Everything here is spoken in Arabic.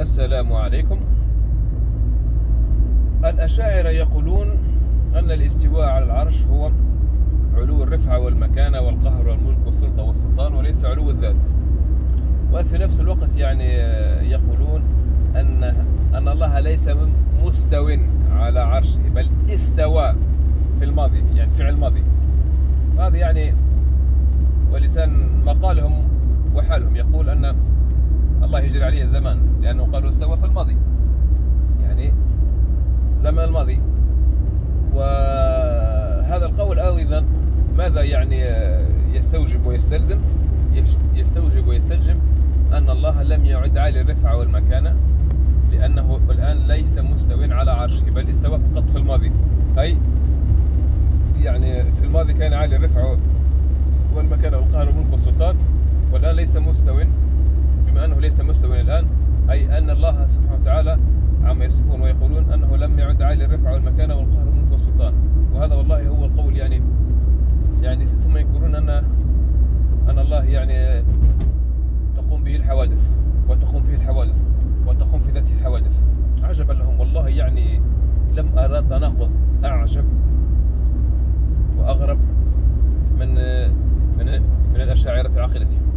السلام عليكم. الأشاعرة يقولون أن الاستواء على العرش هو علو الرفعة والمكانة والقهر والملك والسلطة والسلطان وليس علو الذات. وفي نفس الوقت يعني يقولون أن أن الله ليس مستو على عرشه بل استوى في الماضي يعني فعل ماضي هذا يعني ولسان مقالهم وحالهم يقول أن الله يجري عليه الزمان لأنه قالوا استوى في الماضي. يعني زمن الماضي. وهذا القول أيضا ماذا يعني يستوجب ويستلزم؟ يستوجب ويستلزم أن الله لم يعد عالي الرفعة والمكانة لأنه الآن ليس مستوٍ على عرشه بل استوى فقط في الماضي. أي يعني في الماضي كان عالي الرفعة والمكانة والقهر والملك والسلطان والآن ليس مستوٍ بما أنه ليس مستوى الآن أي أن الله سبحانه وتعالى عما يصفون ويقولون أنه لم يعد عالي الرفع والمكانة والقهر والملك والسلطان. وهذا والله هو القول يعني يعني ثم يقولون أن أن الله يعني تقوم به الحوادث وتقوم فيه الحوادث وتقوم في ذاته الحوادث. عجبا لهم والله يعني لم أرى تناقض أعجب وأغرب من من من الأشاعرة في عقيدتهم